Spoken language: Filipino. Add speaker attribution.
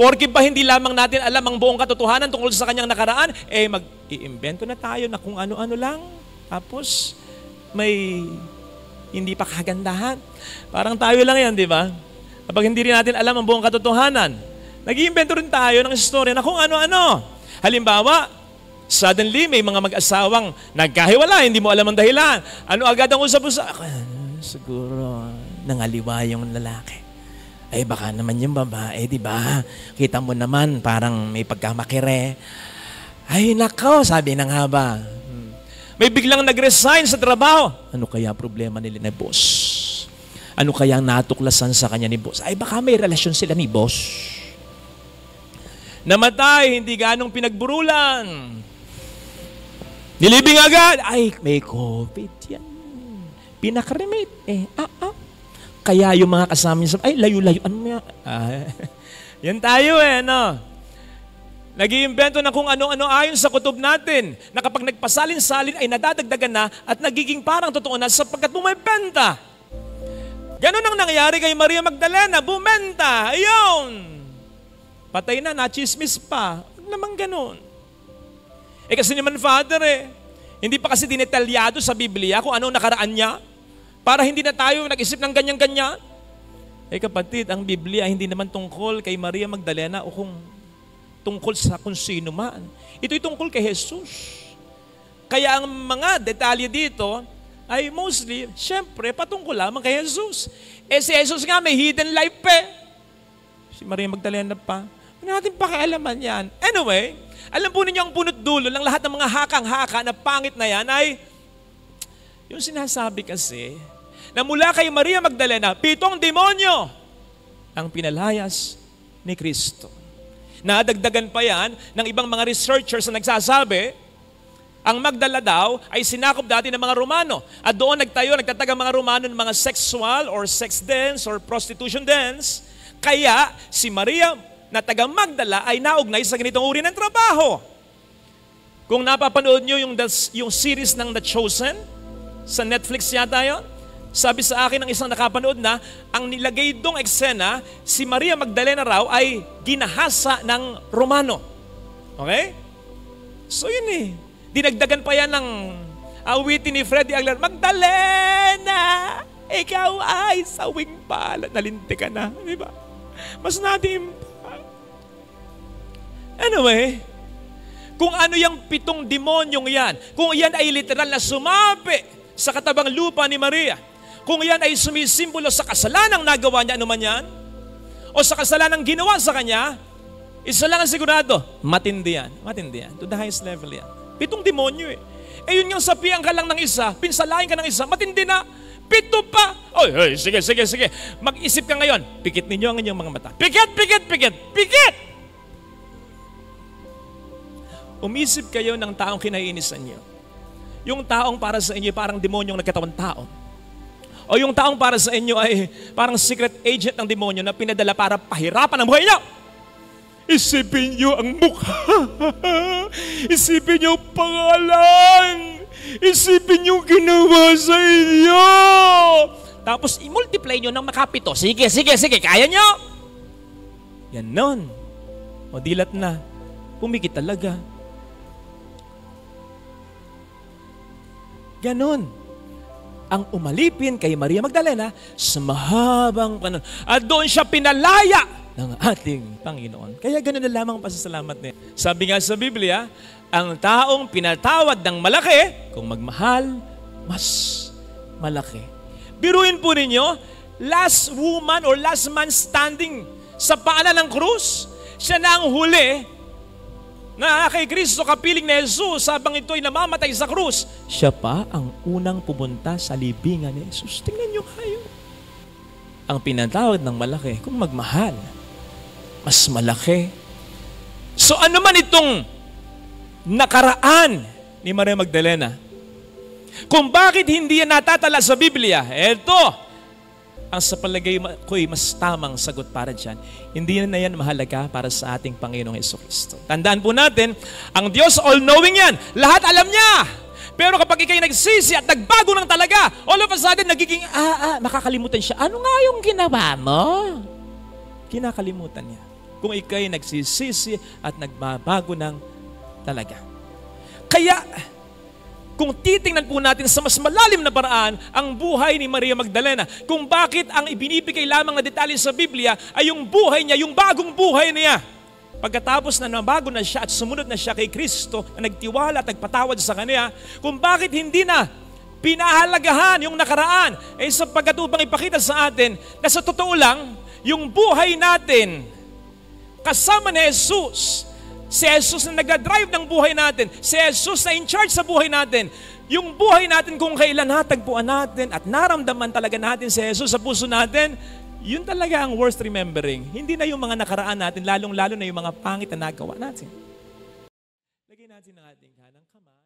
Speaker 1: Porke ba hindi lamang natin alam ang buong katotohanan tungkol sa kanyang nakaraan, eh mag-iimbento na tayo na kung ano-ano lang. Tapos may hindi pa kagandahan. Parang tayo lang yan, di ba? Kapag hindi rin natin alam ang buong katotohanan, nag-iimbento rin tayo ng istorya na kung ano-ano. Halimbawa, suddenly may mga mag-asawang nagkahiwala, hindi mo alam ang dahilan. Ano agad ang usap-usap? Siguro, nangaliwa yung lalaki. Ay baka naman yung babae, di ba? Kita mo naman, parang may pagkamakire. Ay nako, sabi ng haba. Hmm. May biglang nag-resign sa trabaho. Ano kaya problema nila ni boss? Ano kaya natuklasan sa kanya ni boss? Ay baka may relasyon sila ni boss. Namatay, hindi ganong pinagburulan. Nilibing agad. Ay, may COVID yan. Pinakremate. Eh, ah, ah. Kaya yung mga kasama niya, ay, layo-layo. Ano nga? Ah, yan tayo eh, no? Nag-iimbento na kung ano-ano ayon sa kutob natin na kapag nagpasalin-salin ay nadadagdagan na at nagiging parang totoo na sapagkat bumibenta. Ganon ang nangyari kay Maria Magdalena. Bumenta. Ayun. Patay na, nachismis pa. Huwag naman ganon. Eh kasi naman, Father eh, hindi pa kasi dinetalyado sa Biblia kung anong nakaraan niya. Para hindi na tayo nag-isip ng ganyan-ganyan. Eh kapatid, ang Biblia hindi naman tungkol kay Maria Magdalena o kung tungkol sa kung sino man. Ito'y tungkol kay Jesus. Kaya ang mga detalye dito ay mostly, syempre, patungkol lamang kay Jesus. Eh si Jesus nga may hidden life eh. Si Maria Magdalena pa. Ano natin pakialaman yan? Anyway, alam po ninyo ang punot dulo ng lahat ng mga hakang-haka na pangit na yan ay yung sinasabi kasi na mula kay Maria Magdalena, pitong demonyo ang pinalayas ni Kristo. Nadagdagan pa yan ng ibang mga researchers na nagsasabi, ang Magdala daw ay sinakop dati ng mga Romano. At doon nagtayo, nagtataga mga Romano ng mga sexual or sex dens or prostitution dens. Kaya si Maria na taga Magdala ay naugnay sa ganitong uri ng trabaho. Kung napapanood nyo yung, yung series ng The Chosen, sa Netflix yata yun. Sabi sa akin ng isang nakapanood na, ang nilagay dong eksena, si Maria Magdalena raw ay ginahasa ng Romano. Okay? So yun eh. Dinagdagan pa yan ng awitin ni Freddie Aguilar, Magdalena, ikaw ay sawing pala. Nalinti ka na. Di ba? Mas natin. Anyway, kung ano yung pitong demonyong yan, kung yan ay literal na sumapi sa katabang lupa ni Maria. Kung yan ay sumisimbolo sa kasalanang nagawa niya, anuman yan, o sa kasalanang ginawa sa kanya, isa lang ang sigurado, matindi yan. Matindi yan. To the highest level yan. Pitong demonyo eh. Eh yun yung sapian ka lang ng isa, pinsalain ka ng isa, matindi na. Pito pa. Oy, oy, sige, sige, sige. Mag-isip ka ngayon. Pikit ninyo ang inyong mga mata. Pikit, pikit, pikit, pikit! Umisip kayo ng taong kinaiinisan niyo. Yung taong para sa inyo parang demonyong nagkatawang tao. O yung taong para sa inyo ay parang secret agent ng demonyo na pinadala para pahirapan ang buhay niyo. Isipin niyo ang mukha. Isipin niyo pangalan. Isipin niyo ginawa sa inyo. Tapos i-multiply niyo ng makapito. Sige, sige, sige. Kaya niyo? Yan nun. O dilat na. Pumikit talaga. Ganon ang umalipin kay Maria Magdalena sa mahabang panahon. At doon siya pinalaya ng ating Panginoon. Kaya ganun na lamang ang pasasalamat niya. Sabi nga sa Biblia, ang taong pinatawad ng malaki, kung magmahal, mas malaki. Biruin po ninyo, last woman or last man standing sa paanan ng krus, siya na ang huli na kay Kristo kapiling ni Jesus habang ito'y namamatay sa krus, siya pa ang unang pumunta sa libingan ni Jesus. Tingnan niyo kayo. Ang pinatawad ng malaki, kung magmahal, mas malaki. So ano man itong nakaraan ni Maria Magdalena, kung bakit hindi yan natatala sa Biblia, eto, ang sa palagay ko ay mas tamang sagot para dyan. Hindi na yan mahalaga para sa ating Panginoong Yeso Kristo. Tandaan po natin, ang Diyos all-knowing yan. Lahat alam niya. Pero kapag ikay nagsisi at nagbago ng talaga, all of a sudden nagiging, ah, ah, makakalimutan siya. Ano nga yung ginawa mo? Kinakalimutan niya. kung ikay nagsisisi at nagbabago ng talaga. Kaya, kung titingnan po natin sa mas malalim na paraan ang buhay ni Maria Magdalena, kung bakit ang ibinibigay lamang na detalye sa Biblia ay yung buhay niya, yung bagong buhay niya. Pagkatapos na nabago na siya at sumunod na siya kay Kristo, na nagtiwala at nagpatawad sa Kanya, kung bakit hindi na pinahalagahan yung nakaraan, eh sapagkat upang ipakita sa atin na sa totoo lang, yung buhay natin kasama ni Jesus, si Jesus na nagdadrive ng buhay natin, si Jesus na in charge sa buhay natin, yung buhay natin kung kailan natagpuan natin at naramdaman talaga natin si Jesus sa puso natin, yun talaga ang worth remembering. Hindi na yung mga nakaraan natin, lalong-lalo na yung mga pangit na nagawa natin. Lagay natin ang ating kanang kamay.